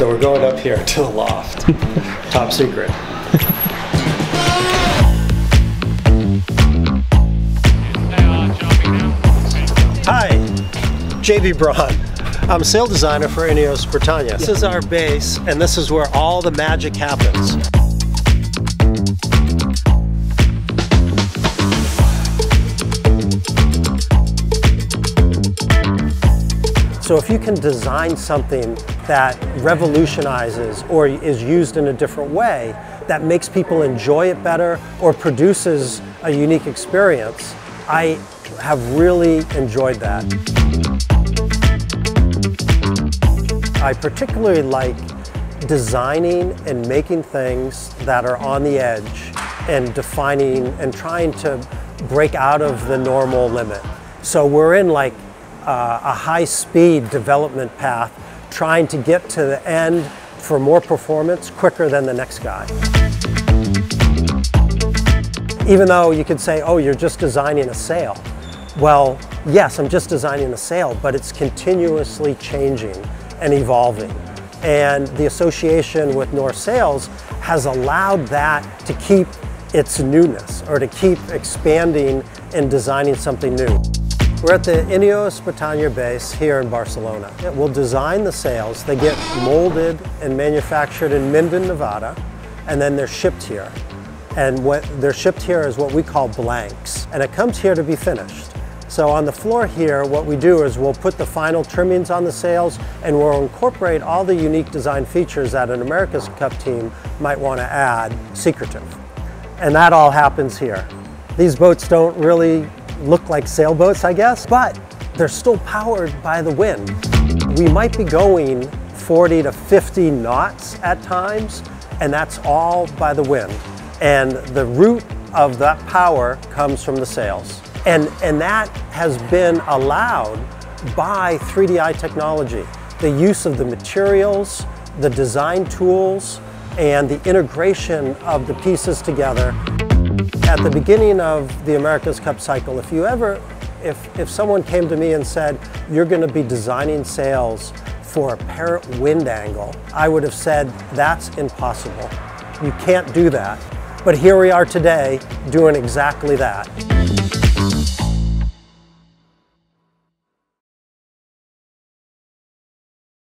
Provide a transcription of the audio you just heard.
So we're going up here to the loft. Top secret. Hi, JB Braun. I'm a sails designer for Ineos Britannia. This is our base, and this is where all the magic happens. So if you can design something that revolutionizes or is used in a different way, that makes people enjoy it better or produces a unique experience, I have really enjoyed that. I particularly like designing and making things that are on the edge and defining and trying to break out of the normal limit. So we're in like uh, a high speed development path trying to get to the end for more performance quicker than the next guy. Even though you could say, oh, you're just designing a sail. Well, yes, I'm just designing a sail, but it's continuously changing and evolving. And the association with North Sails has allowed that to keep its newness or to keep expanding and designing something new. We're at the Ineos Britannia base here in Barcelona. We'll design the sails. They get molded and manufactured in Minden, Nevada, and then they're shipped here. And what they're shipped here is what we call blanks, and it comes here to be finished. So on the floor here, what we do is we'll put the final trimmings on the sails and we'll incorporate all the unique design features that an America's Cup team might want to add secretive. And that all happens here. These boats don't really look like sailboats, I guess, but they're still powered by the wind. We might be going 40 to 50 knots at times, and that's all by the wind. And the root of that power comes from the sails. And, and that has been allowed by 3Di technology. The use of the materials, the design tools, and the integration of the pieces together. At the beginning of the America's Cup cycle, if you ever, if, if someone came to me and said, you're going to be designing sails for apparent wind angle, I would have said, that's impossible. You can't do that. But here we are today doing exactly that.